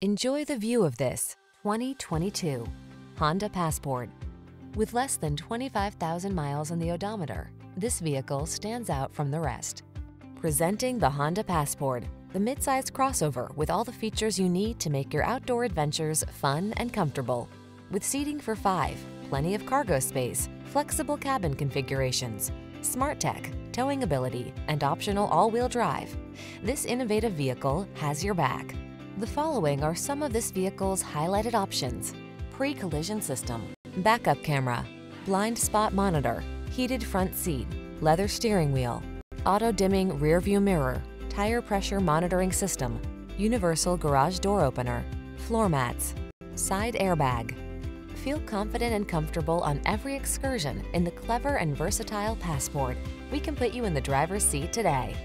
Enjoy the view of this 2022 Honda Passport. With less than 25,000 miles on the odometer, this vehicle stands out from the rest. Presenting the Honda Passport, the midsize crossover with all the features you need to make your outdoor adventures fun and comfortable. With seating for five, plenty of cargo space, flexible cabin configurations, smart tech, towing ability, and optional all-wheel drive, this innovative vehicle has your back. The following are some of this vehicle's highlighted options. Pre-collision system, backup camera, blind spot monitor, heated front seat, leather steering wheel, auto-dimming rear view mirror, tire pressure monitoring system, universal garage door opener, floor mats, side airbag. Feel confident and comfortable on every excursion in the clever and versatile Passport. We can put you in the driver's seat today.